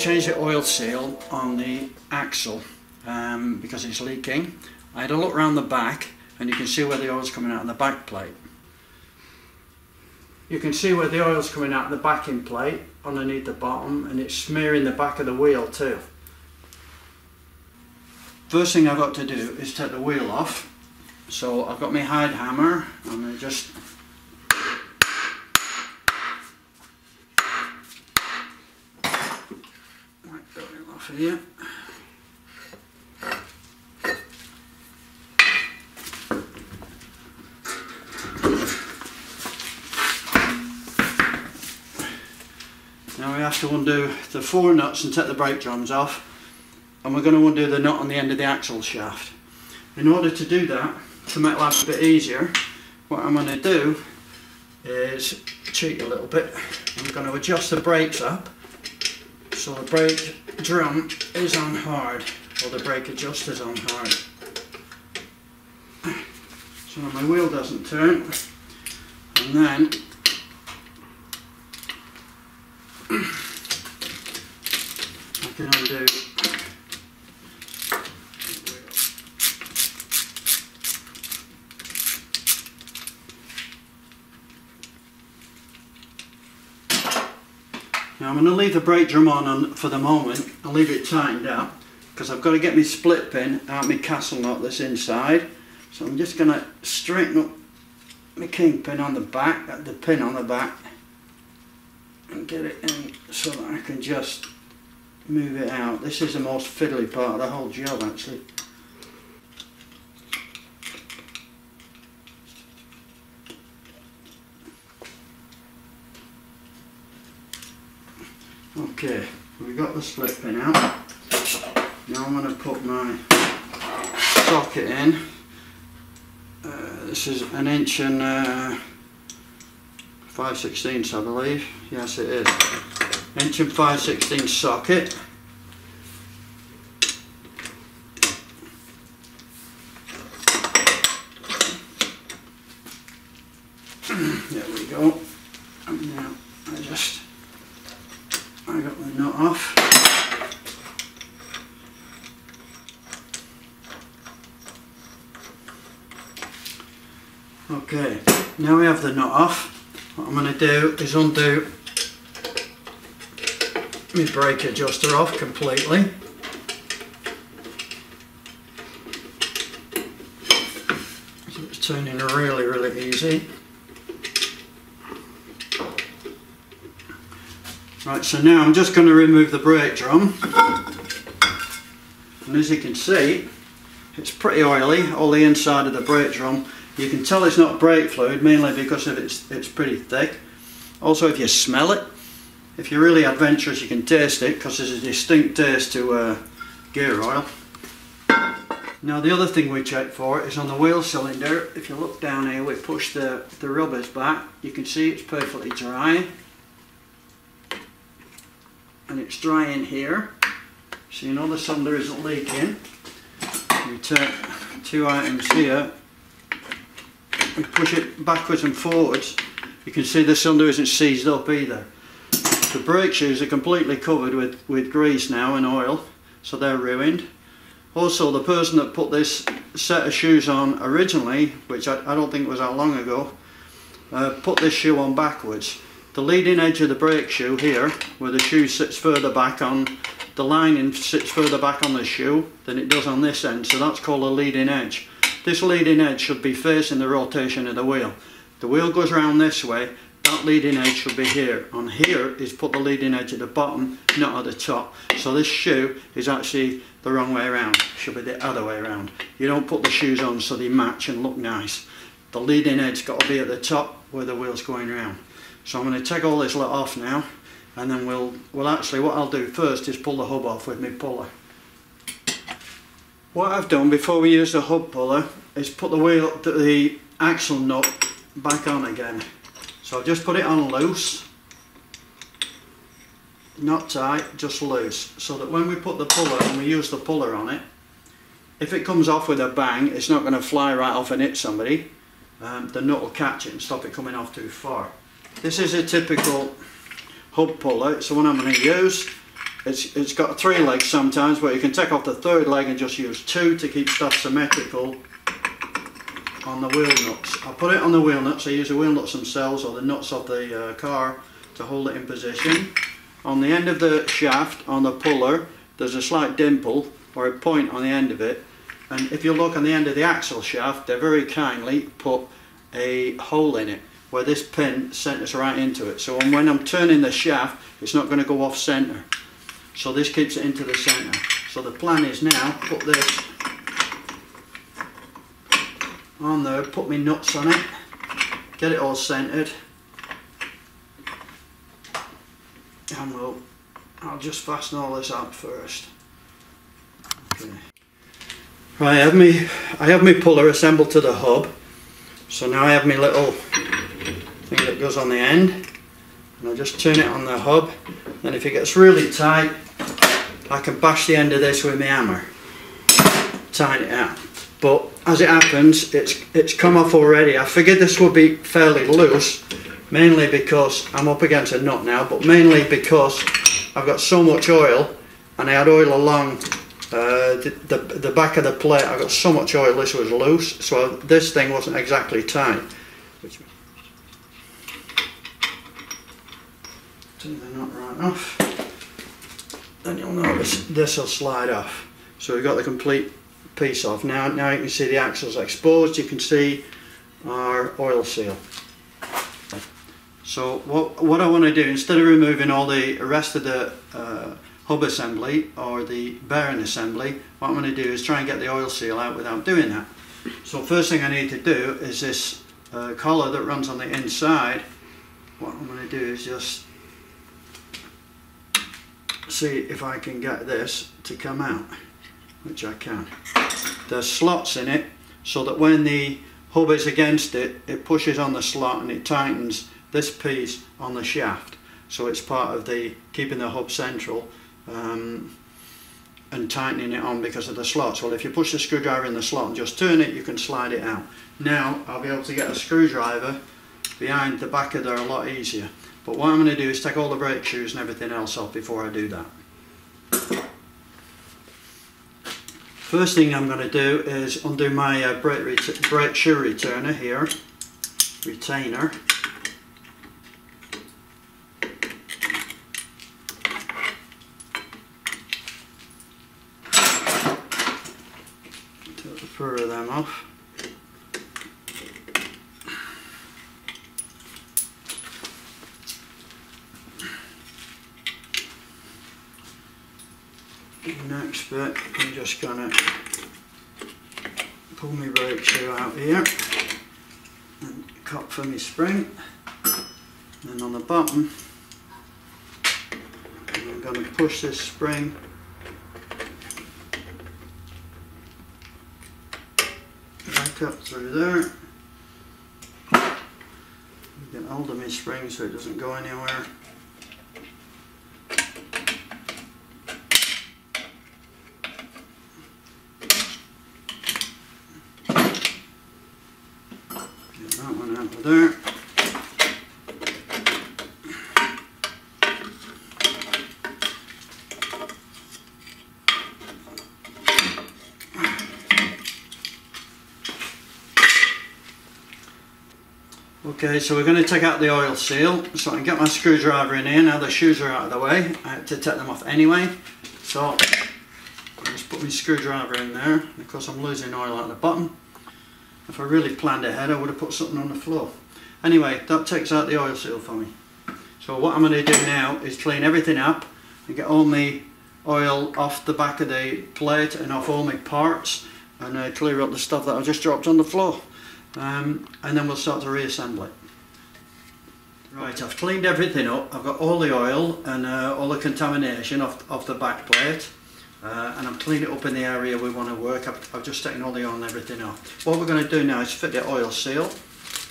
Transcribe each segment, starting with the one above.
change the oil seal on the axle um, because it's leaking. I had a look around the back and you can see where the oil's coming out of the back plate. You can see where the oil's coming out of the backing plate underneath the bottom and it's smearing the back of the wheel too. First thing I've got to do is take the wheel off. So I've got my hide hammer and I just off here. Now we have to undo the four nuts and take the brake drums off and we're going to undo the nut on the end of the axle shaft. In order to do that, to make life a bit easier, what I'm going to do is cheat a little bit. I'm going to adjust the brakes up so the brake drum is on hard or the brake adjuster's on hard. So my wheel doesn't turn and then I can undo going to leave the brake drum on for the moment and leave it tightened up because I've got to get my split pin out my castle nut that's inside. So I'm just going to straighten up my kingpin on the back, uh, the pin on the back and get it in so that I can just move it out. This is the most fiddly part of the whole job actually. Okay, we've got the split pin out. Now I'm going to put my socket in. Uh, this is an inch and uh, 5 16ths I believe. Yes it is. Inch and 5 16 socket. there we go. Now I just I got the nut off. Okay, now we have the nut off. What I'm going to do is undo my brake adjuster off completely. So it's turning really, really easy. Right, so now I'm just going to remove the brake drum. And as you can see, it's pretty oily, all the inside of the brake drum. You can tell it's not brake fluid, mainly because of it's, it's pretty thick. Also, if you smell it, if you're really adventurous, you can taste it, because there's a distinct taste to uh, gear oil. Now the other thing we check for is on the wheel cylinder, if you look down here, we push the, the rubbers back, you can see it's perfectly dry. And it's dry in here. So you know the cylinder isn't leaking. You take two items here and push it backwards and forwards you can see the cylinder isn't seized up either. The brake shoes are completely covered with with grease now and oil so they're ruined. Also the person that put this set of shoes on originally which I, I don't think was that long ago uh, put this shoe on backwards. The leading edge of the brake shoe here, where the shoe sits further back on, the lining sits further back on the shoe than it does on this end, so that's called a leading edge. This leading edge should be facing the rotation of the wheel. The wheel goes around this way, that leading edge should be here. On here is put the leading edge at the bottom, not at the top. So this shoe is actually the wrong way around, should be the other way around. You don't put the shoes on so they match and look nice. The leading edge has got to be at the top where the wheel's going around. So I'm going to take all this lot off now and then we'll, well actually what I'll do first is pull the hub off with my puller. What I've done before we use the hub puller is put the wheel, the axle nut back on again. So I've just put it on loose, not tight, just loose, so that when we put the puller and we use the puller on it, if it comes off with a bang, it's not going to fly right off and hit somebody. Um, the nut will catch it and stop it coming off too far. This is a typical hub puller, it's the one I'm going to use. It's, it's got three legs sometimes, but you can take off the third leg and just use two to keep stuff symmetrical on the wheel nuts. I put it on the wheel nuts, I use the wheel nuts themselves or the nuts of the uh, car to hold it in position. On the end of the shaft, on the puller, there's a slight dimple or a point on the end of it. And if you look on the end of the axle shaft, they very kindly put a hole in it where this pin centers right into it. So when I'm turning the shaft, it's not going to go off center. So this keeps it into the center. So the plan is now, put this on there, put my nuts on it, get it all centered. And we'll, I'll just fasten all this up first. Okay. Right, I have me, I have my puller assembled to the hub. So now I have my little thing that goes on the end. And I just turn it on the hub. And if it gets really tight, I can bash the end of this with my hammer. Tighten it out. But as it happens, it's, it's come off already. I figured this would be fairly loose, mainly because I'm up against a nut now, but mainly because I've got so much oil and I had oil along uh, the, the, the, back of the plate. I got so much oil this was loose, so this thing wasn't exactly tight. Which, turn the nut right off. Then you'll notice this will slide off. So we've got the complete piece off. Now, now you can see the axles exposed. You can see our oil seal. So what, what I want to do, instead of removing all the rest of the uh, hub assembly or the bearing assembly, what I'm going to do is try and get the oil seal out without doing that. So first thing I need to do is this uh, collar that runs on the inside. What I'm going to do is just see if I can get this to come out, which I can there's slots in it so that when the hub is against it, it pushes on the slot and it tightens this piece on the shaft. So it's part of the keeping the hub central um, and tightening it on because of the slots. Well, if you push the screwdriver in the slot and just turn it, you can slide it out. Now, I'll be able to get a screwdriver behind the back of there a lot easier. But what I'm going to do is take all the brake shoes and everything else off before I do that. First thing I'm going to do is undo my uh, brake, brake shoe returner here, retainer. Take the fur of them off. Next bit I'm just gonna pull my brake shoe out here and cut for my spring and on the bottom I'm going to push this spring. Back up through there. Get hold of my spring so it doesn't go anywhere there. Okay, so we're going to take out the oil seal. So I can get my screwdriver in here. Now the shoes are out of the way. I had to take them off anyway. So I'll just put my screwdriver in there. Because I'm losing oil at the bottom. If I really planned ahead, I would have put something on the floor. Anyway, that takes out the oil seal for me. So what I'm going to do now is clean everything up and get all my oil off the back of the plate and off all my parts and uh, clear up the stuff that I just dropped on the floor. Um, and then we'll start to reassemble it. Right, I've cleaned everything up. I've got all the oil and uh, all the contamination off, off the back plate. Uh, and I'm cleaning it up in the area we want to work. I've, I've just taken all the oil and everything off. What we're going to do now is fit the oil seal.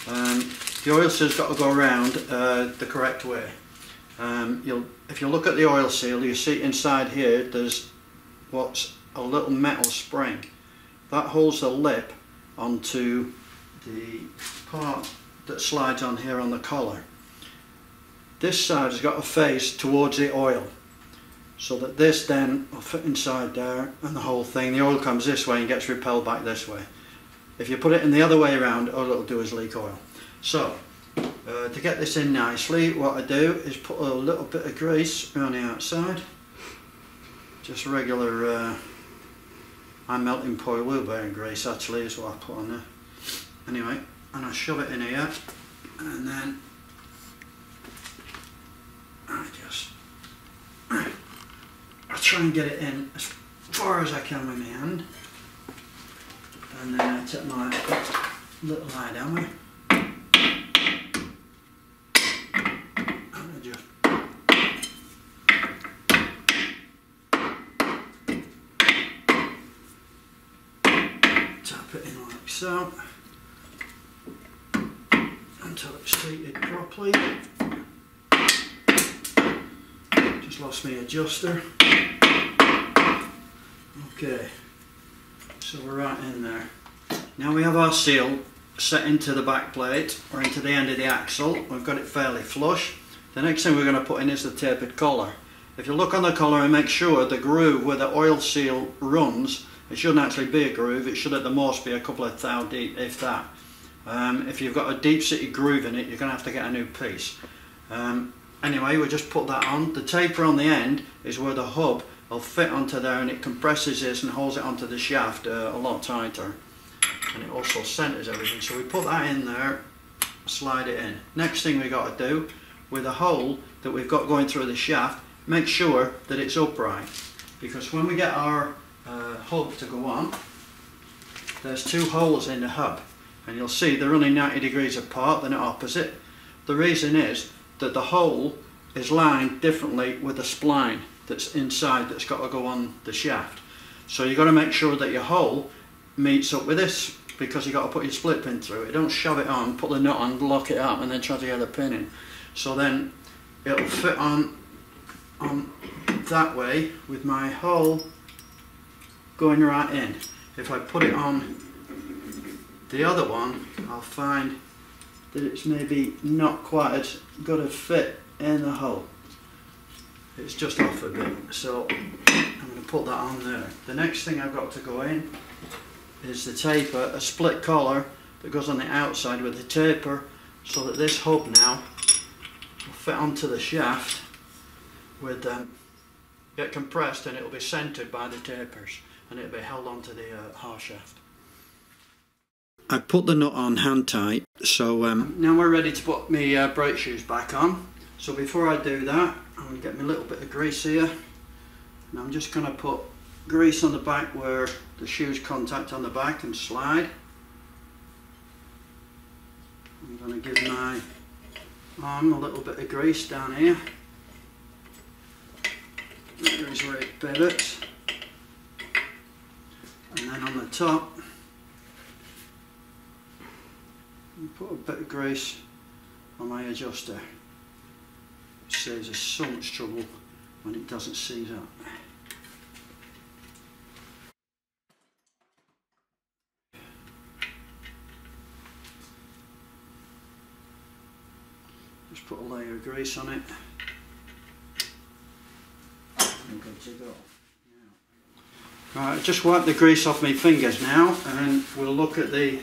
Um, the oil seal's got to go around uh, the correct way. Um, you'll, if you look at the oil seal, you see inside here there's what's a little metal spring. That holds the lip onto the part that slides on here on the collar. This side has got a face towards the oil. so that this then will fit inside there and the whole thing the oil comes this way and gets repelled back this way if you put it in the other way around all it'll do is leak oil so uh, to get this in nicely what I do is put a little bit of grease around the outside just regular uh, I'm melting wheel bearing grease actually is what I put on there anyway and I shove it in here and then I just I try and get it in as far as I can with my hand. And then I take my little eye down with tap it in like so seated properly. Just lost my adjuster. Okay, so we're right in there. Now we have our seal set into the back plate or into the end of the axle. We've got it fairly flush. The next thing we're going to put in is the tapered collar. If you look on the collar and make sure the groove where the oil seal runs it shouldn't actually be a groove, it should at the most be a couple of thou deep, if that. Um, if you've got a deep city groove in it, you're going to have to get a new piece. Um, anyway, we'll just put that on. The taper on the end is where the hub will fit onto there and it compresses this and holds it onto the shaft uh, a lot tighter. And it also centers everything. So we put that in there, slide it in. Next thing we got to do, with the hole that we've got going through the shaft, make sure that it's upright. Because when we get our uh, hub to go on, there's two holes in the hub and you'll see they're only 90 degrees apart, they're not opposite. The reason is that the hole is lined differently with the spline that's inside that's got to go on the shaft. So you've got to make sure that your hole meets up with this because you've got to put your split pin through it. Don't shove it on, put the nut on, lock it up and then try to get the pin in. So then it'll fit on, on that way with my hole going right in. If I put it on the other one, I'll find that it's maybe not quite as good a fit in the hole. It's just off a bit, so I'm going to put that on there. The next thing I've got to go in is the taper, a split collar that goes on the outside with the taper so that this hub now will fit onto the shaft with um, get compressed and it will be centered by the tapers and it'll be held onto the uh, shaft. I put the nut on hand tight so um, now we're ready to put my uh, brake shoes back on. So before I do that I'm going to get me a little bit of grease here. And I'm just going to put grease on the back where the shoes contact on the back and slide. I'm going to give my arm a little bit of grease down here. There is where it pivots. And then on the top put a bit of grease on my adjuster it saves us so much trouble when it doesn't seize up just put a layer of grease on it. And good to go Right, just wipe the grease off my fingers now and we'll look at the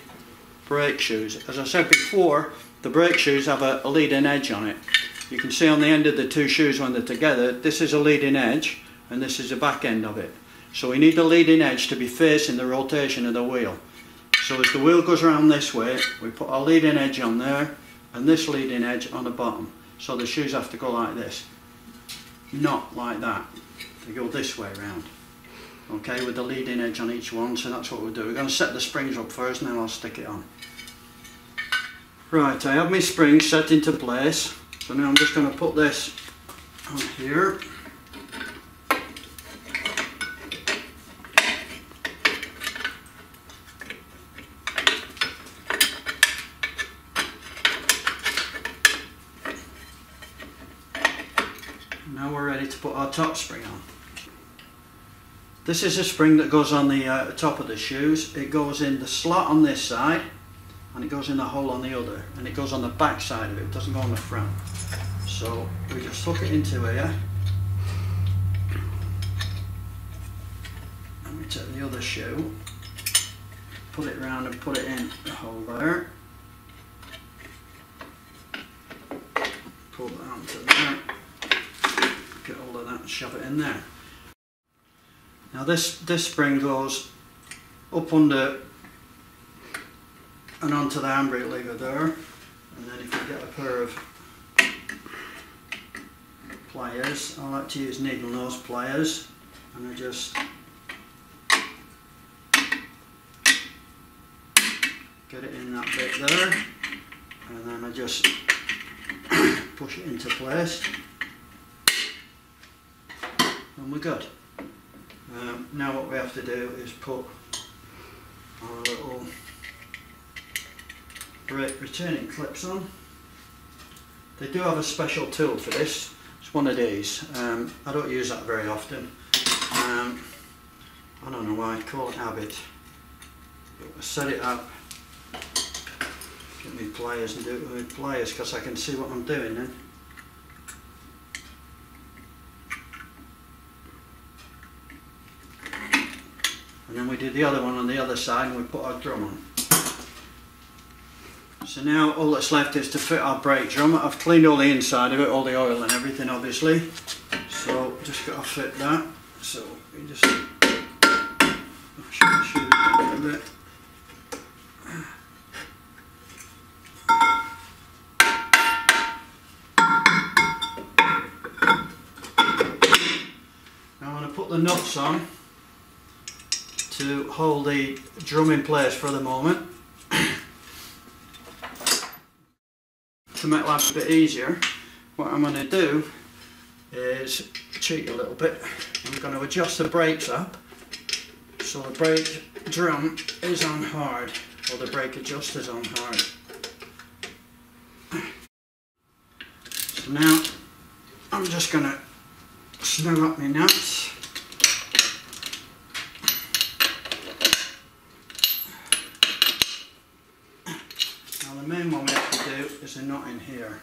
brake shoes. As I said before, the brake shoes have a, a leading edge on it. You can see on the end of the two shoes when they're together, this is a leading edge and this is the back end of it. So we need the leading edge to be facing the rotation of the wheel. So as the wheel goes around this way, we put our leading edge on there and this leading edge on the bottom. So the shoes have to go like this, not like that. They go this way around okay with the leading edge on each one so that's what we'll do. We're going to set the springs up first and then I'll stick it on. Right I have my springs set into place. So now I'm just going to put this on here. Now we're ready to put our top spring on this is a spring that goes on the uh, top of the shoes. It goes in the slot on this side and it goes in the hole on the other and it goes on the back side of it, it doesn't go on the front. So we just hook it into here and we take the other shoe, put it round and put it in the hole there. Pull that onto there. Get hold of that and shove it in there. Now this, this spring goes up under and onto the handbrake lever there. And then if you get a pair of pliers, I like to use needle nose pliers and I just get it in that bit there and then I just push it into place and we're good. Um, now what we have to do is put our little returning clips on. They do have a special tool for this. It's one of these. Um, I don't use that very often. Um, I don't know why I call it habit. But I set it up, get me pliers and do it with pliers because I can see what I'm doing then. We do the other one on the other side and we put our drum on. So now all that's left is to fit our brake drum. I've cleaned all the inside of it, all the oil and everything obviously. So just got to fit that. So just a bit. Now I'm going to put the nuts on to hold the drum in place for the moment. to make life a bit easier, what I'm going to do is cheat a little bit. I'm going to adjust the brakes up so the brake drum is on hard or the brake adjuster's on hard. So now I'm just going to snug up my nuts. Now the main one we have to knot in here.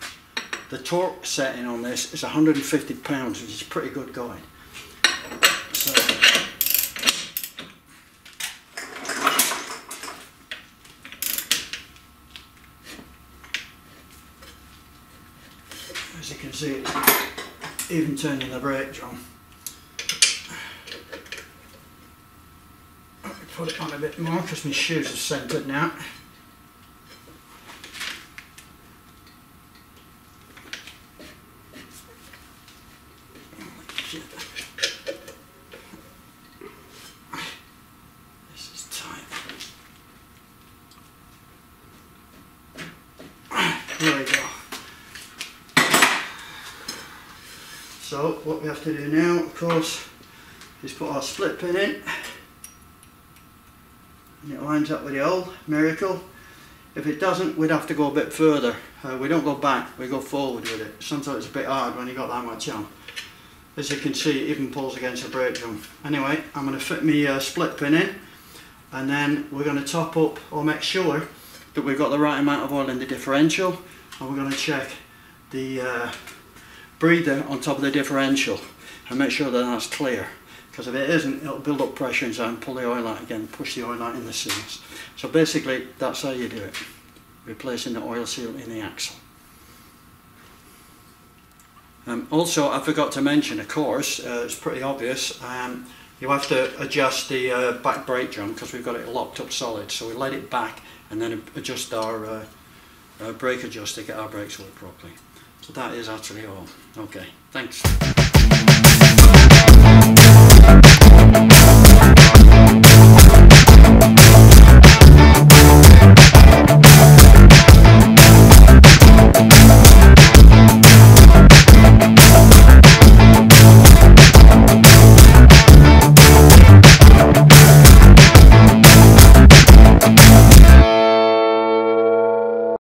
The torque setting on this is 150 pounds, which is pretty good going. So, as you can see, even turning the brake drum. Put it on a bit more because my shoes are centred now. This is tight. There we go. So what we to do now, of course, is put our split pin in. And it lines up with the old Miracle. If it doesn't, we'd have to go a bit further. Uh, we don't go back, we go forward with it. Sometimes it's a bit hard when you got that much on. As you can see, it even pulls against the brake drum. Anyway, I'm going to fit my uh, split pin in and then we're going to top up or make sure that we've got the right amount of oil in the differential and we're going to check the uh, breather on top of the differential and make sure that that's clear. Because if it isn't it'll build up pressure inside and pull the oil out again push the oil out in the seals so basically that's how you do it. Replacing the oil seal in the axle. Um, also I forgot to mention of course uh, it's pretty obvious um, you have to adjust the uh, back brake drum because we've got it locked up solid. So we let it back and then adjust our uh, brake adjuster to get our brakes work properly. So that is actually all. Okay thanks Thank you.